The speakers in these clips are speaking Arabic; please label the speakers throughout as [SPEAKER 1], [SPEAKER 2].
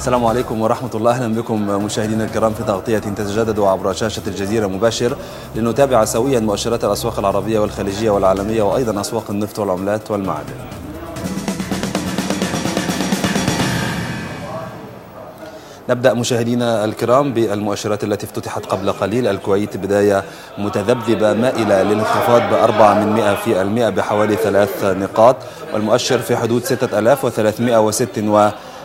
[SPEAKER 1] السلام عليكم ورحمة الله. أهلا بكم مشاهدينا الكرام في تغطية تتجدد عبر شاشة الجزيرة مباشر. لنتابع سويا مؤشرات الأسواق العربية والخليجية والعالمية وأيضا أسواق النفط والعملات والمعادن. نبدأ مشاهدينا الكرام بالمؤشرات التي افتتحت قبل قليل. الكويت بداية متذبذبة مائلة للانخفاض بأربعة من مئة في المئة بحوالي ثلاث نقاط. والمؤشر في حدود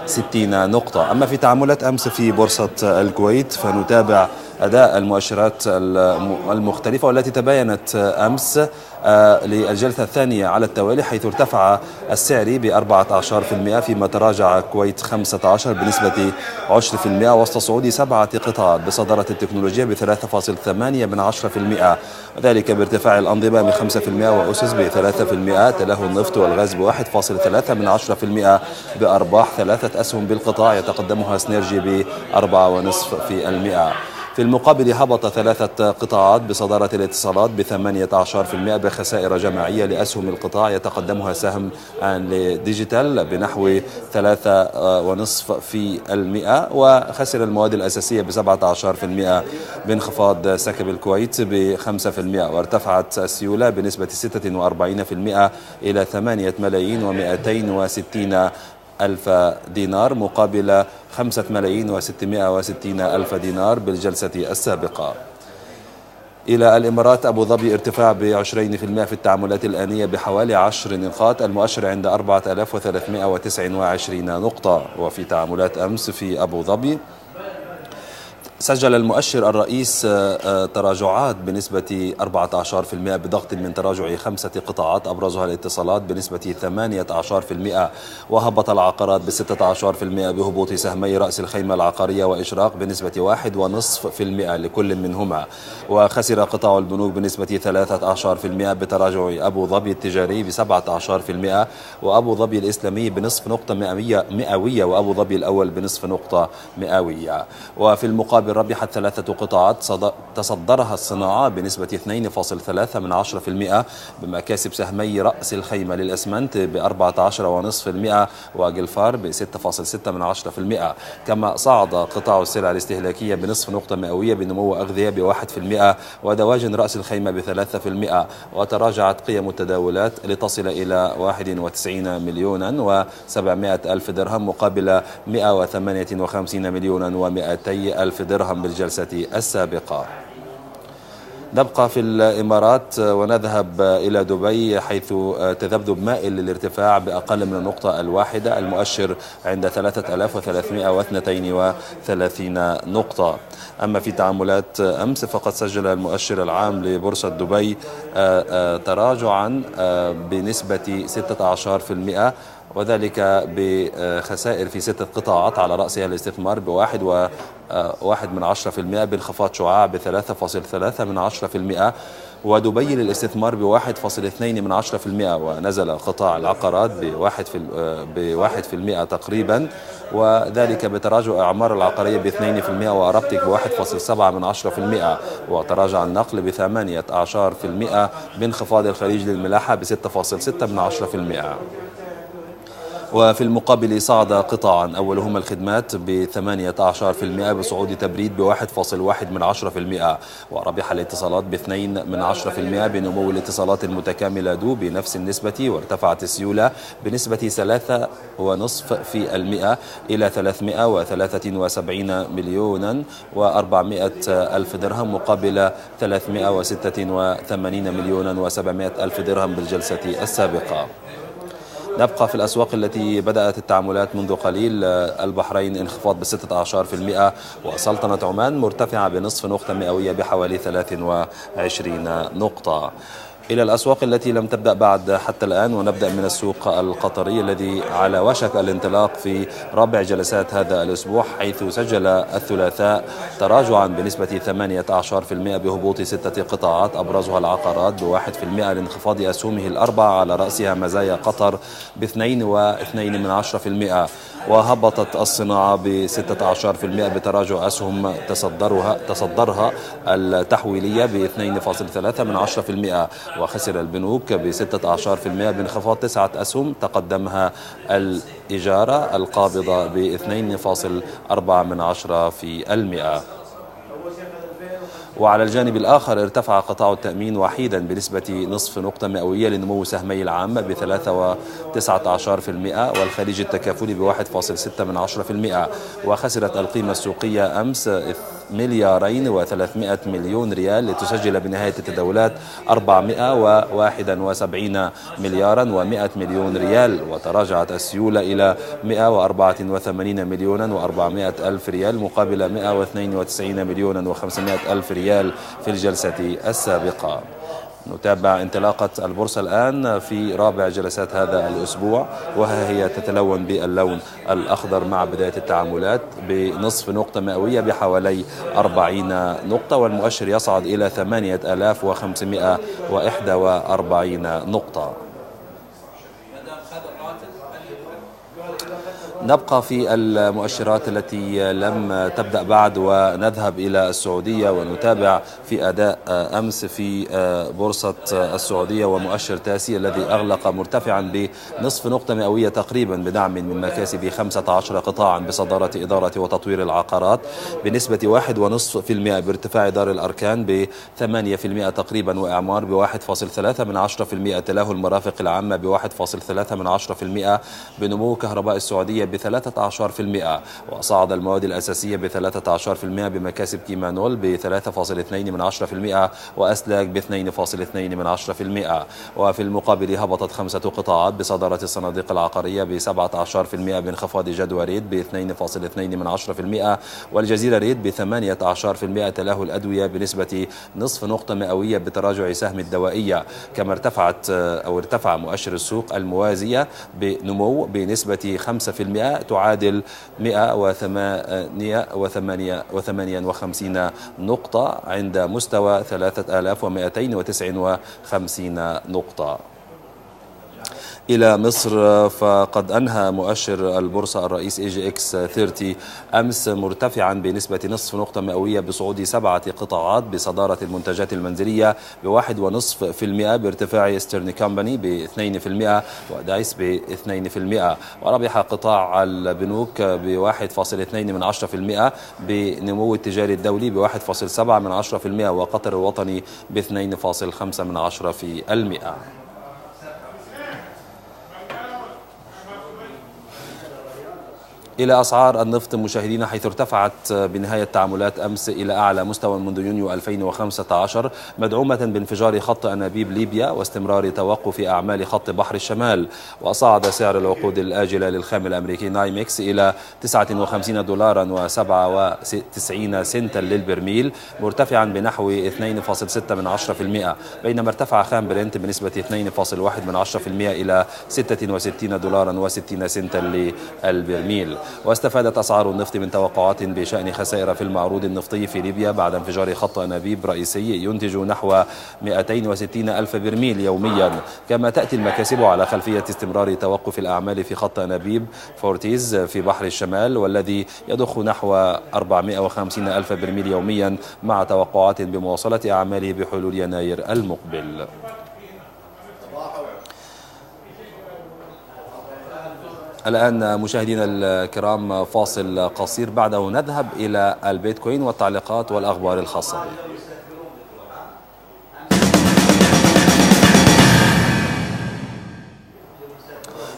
[SPEAKER 1] 6360 نقطة. أما في تعاملات أمس في بورصة الكويت فنتابع أداء المؤشرات المختلفة والتي تباينت أمس. للجلسة الثانية على التوالي حيث ارتفع السعري ب 14% فيما تراجع الكويت 15 بنسبة 10% وسط صعود سبعة قطاعات بصدارة التكنولوجيا ب 3.8 من 10% وذلك بارتفاع الأنظمة ب 5% وأسس ب 3% تلاه النفط والغاز ب 1.3 من 10% بأرباح ثلاثة أسهم بالقطاع يتقدمها سنيرجي ب 4.5% في المقابل هبط ثلاثة قطاعات بصدارة الاتصالات في المئة بخسائر جماعية لأسهم القطاع يتقدمها سهم لديجيتال بنحو ثلاثة ونصف في المئة وخسر المواد الأساسية في المئة بانخفاض سكب الكويت في المئة وارتفعت السيولة بنسبة ستة وأربعين في المئة إلى ثمانية ملايين ومئتين وستين ألف دينار مقابل خمسة ملايين وستمائة وستين ألف دينار بالجلسة السابقة. إلى الإمارات أبو ظبي ارتفاع بعشرين في المئة في التعاملات الآنية بحوالي عشر نقاط المؤشر عند أربعة ألاف وثلاثمائة وتسع وعشرين نقطة. وفي تعاملات أمس في أبو ظبي سجل المؤشر الرئيس تراجعات بنسبة 14% بضغط من تراجع خمسة قطاعات أبرزها الاتصالات بنسبة 18% وهبط العقارات ب 16% بهبوط سهمي رأس الخيمة العقارية وإشراق بنسبة 1.5% لكل منهما وخسر قطاع البنوك بنسبة 13% بتراجع أبو ظبي التجاري ب 17% وأبو ظبي الإسلامي بنصف نقطة مئوية وأبو ظبي الأول بنصف نقطة مئوية. وفي المقابل ربحت ثلاثة قطاعات تصدرها الصناعة بنسبة 2.3 من 10% بمكاسب سهمي رأس الخيمة للأسمنت ب 14.5% وجلفار ب 6.6 من 10% كما صعد قطاع السلع الاستهلاكية بنصف نقطة مئوية بنمو أغذية ب 1% ودواجن رأس الخيمة ب 3% وتراجعت قيم التداولات لتصل إلى 91 مليونا و700 ألف درهم مقابل 158 مليونا و200 ألف درهم. درهم بالجلسة السابقة. نبقى في الإمارات ونذهب إلى دبي حيث تذبذب مائل للارتفاع بأقل من النقطة الواحدة المؤشر عند 3332 نقطة. أما في تعاملات أمس فقد سجل المؤشر العام لبورصة دبي تراجعا بنسبة 16% وذلك بخسائر في ستة قطاعات على رأسها الاستثمار بواحد و واحد من عشرة في المئة بانخفاض شعاع بثلاثة فاصل ثلاثة من عشرة في المئة ودبي للاستثمار بواحد فاصل اثنين من عشرة في المئة ونزل قطاع العقارات بواحد في, بواحد في المئة تقريبا وذلك بتراجع أعمار العقارية باثنين في المئة وأرابتك بواحد فاصل سبعة من عشرة في المئة وتراجع النقل بثمانية عشر في المئة بانخفاض الخليج للملاحة بستة فاصل ستة من عشرة في المئة. وفي المقابل صعد قطاعا. أولهما الخدمات ب 18% بصعود تبريد ب 1.1 من 10% وربح الاتصالات ب 2 من 10% بنمو الاتصالات المتكاملة دو بنفس النسبة وارتفعت السيولة بنسبة 3.5 في المئة إلى 373 مليونا و400 ألف درهم مقابل 386 مليونا و700 ألف درهم بالجلسة السابقة. نبقى في الأسواق التي بدأت التعاملات منذ قليل البحرين انخفاض بستة عشر في المئة وسلطنة عمان مرتفعة بنصف نقطة مئوية بحوالي 23 نقطة. إلى الأسواق التي لم تبدأ بعد حتى الآن ونبدأ من السوق القطري الذي على وشك الانطلاق في رابع جلسات هذا الأسبوع حيث سجل الثلاثاء تراجعا بنسبة 18% بهبوط ستة قطاعات أبرزها العقارات ب 1% لانخفاض أسهمه الأربعة على رأسها مزايا قطر ب 2.2% وهبطت الصناعة ب 16% بتراجع أسهم تصدرها تصدرها التحويلية ب 2.3 من 10% وخسر البنوك ب 16% بانخفاض تسعة أسهم تقدمها الإجارة القابضة ب 2.4 من 10 في المئة وعلى الجانب الآخر ارتفع قطاع التأمين وحيدا بنسبة نصف نقطة مئوية لنمو سهمي العام ب 3.19% والخليج التكافلي ب 1.6% وخسرت القيمة السوقية أمس مليارين و300 مليون ريال لتسجل بنهاية التداولات 471 مليارا و100 مليون ريال. وتراجعت السيولة إلى 184 مليونا و400 ألف ريال مقابل 192 مليونا و500 ألف ريال في الجلسة السابقة. نتابع انطلاقة البورصة الآن في رابع جلسات هذا الأسبوع وها هي تتلون باللون الأخضر مع بداية التعاملات بنصف نقطة مئوية بحوالي 40 نقطة والمؤشر يصعد إلى 8541 نقطة. نبقى في المؤشرات التي لم تبدأ بعد ونذهب إلى السعودية ونتابع في أداء أمس في بورصة السعودية ومؤشر تاسي الذي أغلق مرتفعا بنصف نقطة مئوية تقريبا بدعم من مكاسب 15 قطاعا بصدارة إدارة وتطوير العقارات بنسبة 1.5% بارتفاع دار الأركان ب 8% تقريبا وإعمار ب 1.3 من 10% تلاه المرافق العامة ب 1.3 من 10% بنمو كهرباء السعودية ب 13% وصعد المواد الأساسية ب 13% بمكاسب كيمانول ب 3.2 من 10% وأسلاك ب 2.2 من 10% وفي المقابل هبطت خمسة قطاعات بصدارة الصناديق العقارية ب 17% بانخفاض جدوى ريد ب 2.2 من 10% والجزيرة REIT ب 18% تلاه الأدوية بنسبة نصف نقطة مئوية بتراجع سهم الدوائية كما ارتفعت أو ارتفع مؤشر السوق الموازية بنمو بنسبة 5% تعادل 158 نقطة عند مستوى 3259 نقطة. إلى مصر فقد أنهى مؤشر البورصة الرئيس EGX 30 أمس مرتفعا بنسبة نصف نقطة مئوية بصعود سبعة قطاعات بصدارة المنتجات المنزلية بواحد ونصف في المئة بارتفاع ستيرن كامباني باثنين في المئة ودايس باثنين في المئة وربح قطاع البنوك بواحد فاصل اثنين من عشرة في المئة بنمو التجاري الدولي بواحد فاصل سبعة من عشرة في المئة وقطر الوطني باثنين فاصل خمسة من عشرة في المئة. إلى أسعار النفط مشاهدينا حيث ارتفعت بنهاية تعاملات أمس إلى أعلى مستوى منذ يونيو 2015 مدعومة بانفجار خط أنابيب ليبيا واستمرار توقف أعمال خط بحر الشمال. وصعد سعر العقود الآجلة للخام الأمريكي نايمكس إلى 59 دولارا و97 سنتا للبرميل مرتفعا بنحو 2.6 من 10% بينما ارتفع خام برنت بنسبة 2.1 من 10% إلى 66 دولارا و60 سنتا للبرميل. واستفادت أسعار النفط من توقعات بشأن خسائر في المعروض النفطي في ليبيا بعد انفجار خط أنابيب رئيسي ينتج نحو 260 ألف برميل يوميا. كما تأتي المكاسب على خلفية استمرار توقف الأعمال في خط أنابيب فورتيز في بحر الشمال والذي يضخ نحو 450 ألف برميل يوميا مع توقعات بمواصلة أعماله بحلول يناير المقبل. الآن مشاهدينا الكرام فاصل قصير. بعده نذهب إلى البيتكوين والتعليقات والأخبار الخاصة. به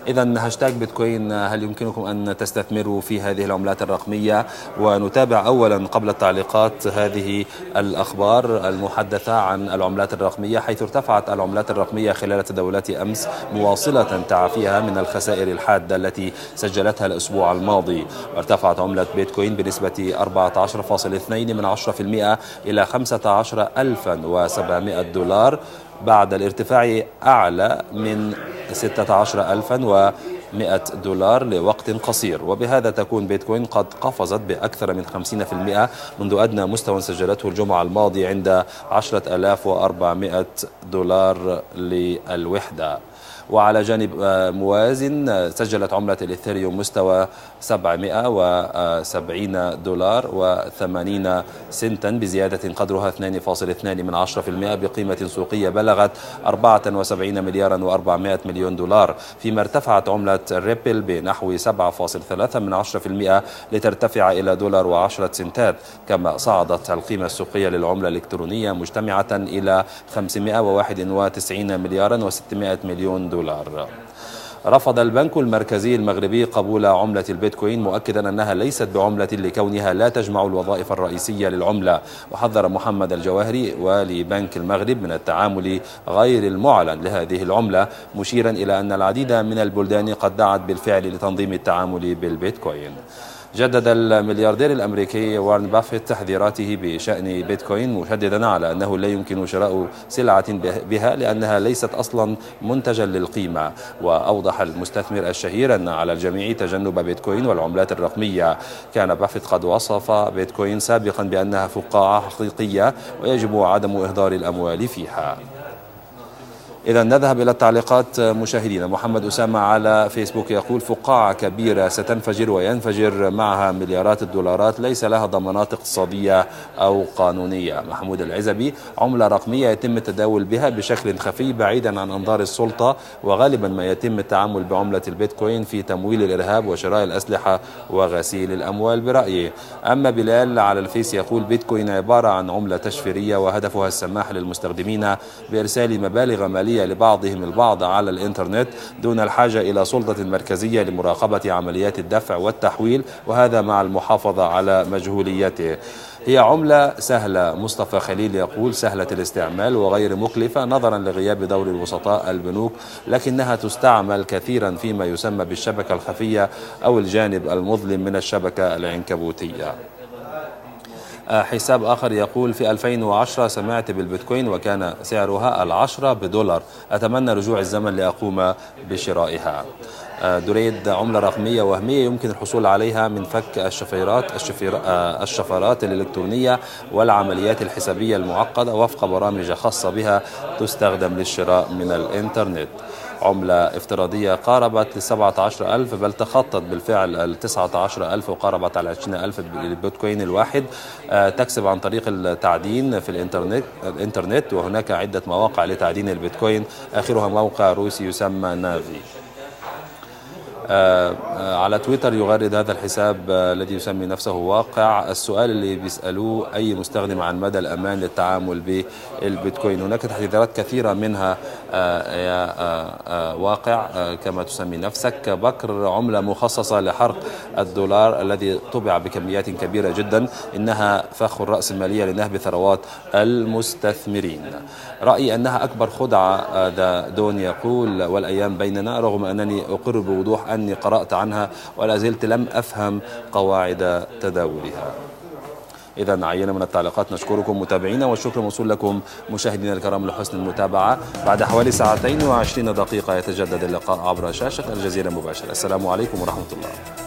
[SPEAKER 1] إذا هاشتاج بيتكوين هل يمكنكم أن تستثمروا في هذه العملات الرقمية؟ ونتابع أولا قبل التعليقات هذه الأخبار المحدثة عن العملات الرقمية حيث ارتفعت العملات الرقمية خلال تداولات أمس مواصلة تعافيها من الخسائر الحادة التي سجلتها الأسبوع الماضي. وارتفعت عملة بيتكوين بنسبة 14.2 من 10% إلى 15700 دولار. بعد الارتفاع أعلى من 16100 دولار لوقت قصير. وبهذا تكون بيتكوين قد قفزت بأكثر من 50% منذ أدنى مستوى سجلته الجمعة الماضي عند 10400 دولار للوحدة. وعلى جانب موازن سجلت عملة الإثيريوم مستوى 770 دولار و80 سنتا بزيادة قدرها 2.2 من 10% بقيمة سوقية بلغت 74 مليارا و400 مليون دولار. فيما ارتفعت عملة الريبل بنحو 7.3 من 10% لترتفع إلى دولار و10 سنتات كما صعدت القيمة السوقية للعملة الإلكترونية مجتمعة إلى 591 مليارا و600 مليون دولار. رفض البنك المركزي المغربي قبول عملة البيتكوين مؤكدا أنها ليست بعملة لكونها لا تجمع الوظائف الرئيسية للعملة. وحذر محمد الجواهري والي بنك المغرب من التعامل غير المعلن لهذه العملة مشيرا إلى أن العديد من البلدان قد دعت بالفعل لتنظيم التعامل بالبيتكوين. جدد الملياردير الأمريكي وارن بافيت تحذيراته بشأن بيتكوين مشددا على أنه لا يمكن شراء سلعة بها لأنها ليست أصلا منتجا للقيمة. وأوضح المستثمر الشهير أن على الجميع تجنب بيتكوين والعملات الرقمية. كان بافيت قد وصف بيتكوين سابقا بأنها فقاعة حقيقية ويجب عدم إهدار الأموال فيها. إذا نذهب إلى التعليقات مشاهدينا. محمد أسامة على فيسبوك يقول فقاعة كبيرة ستنفجر وينفجر معها مليارات الدولارات ليس لها ضمانات اقتصادية أو قانونية. محمود العزبي عملة رقمية يتم التداول بها بشكل خفي بعيدا عن أنظار السلطة وغالبا ما يتم التعامل بعملة البيتكوين في تمويل الإرهاب وشراء الأسلحة وغسيل الأموال. برأيه أما بلال على الفيس يقول بيتكوين عبارة عن عملة تشفيرية وهدفها السماح للمستخدمين بإرسال مبالغ مالية لبعضهم البعض على الإنترنت دون الحاجة إلى سلطة مركزية لمراقبة عمليات الدفع والتحويل وهذا مع المحافظة على مجهوليته. هي عملة سهلة. مصطفى خليل يقول سهلة الاستعمال وغير مكلفة نظرا لغياب دور الوسطاء البنوك لكنها تستعمل كثيرا فيما يسمى بالشبكة الخفية أو الجانب المظلم من الشبكة العنكبوتية. حساب آخر يقول في 2010 سمعت بالبيتكوين وكان سعرها العشرة بدولار. أتمنى رجوع الزمن لأقوم بشرائها. دريد عملة رقمية وهمية يمكن الحصول عليها من فك الشفيرات الشفرات الإلكترونية والعمليات الحسابية المعقدة وفق برامج خاصة بها تستخدم للشراء من الإنترنت. عملة افتراضية قاربت ل 17000 بل تخطت بالفعل ال 19000 وقاربت على 20000 البيتكوين الواحد. تكسب عن طريق التعدين في الإنترنت الإنترنت وهناك عدة مواقع لتعدين البيتكوين. آخرها موقع روسي يسمى نافي. على تويتر يغرد هذا الحساب الذي يسمي نفسه واقع. السؤال اللي بيسألوه أي مستخدم عن مدى الأمان للتعامل بالبيتكوين؟ هناك تحديثات كثيرة منها يا واقع كما تسمي نفسك. بكر عملة مخصصة لحرق الدولار الذي طبع بكميات كبيرة جدا إنها فخ الرأس المالية لنهب ثروات المستثمرين. رأيي أنها أكبر خدعة هذا دون يقول والأيام بيننا رغم أنني أقر بوضوح أني قرأت عنها ولا زلت لم أفهم قواعد تداولها. إذا عينا من التعليقات نشكركم متابعينا والشكر موصول لكم مشاهدينا الكرام لحسن المتابعة. بعد حوالي ساعتين وعشرين دقيقة يتجدد اللقاء عبر شاشة الجزيرة مباشرة. السلام عليكم ورحمة الله.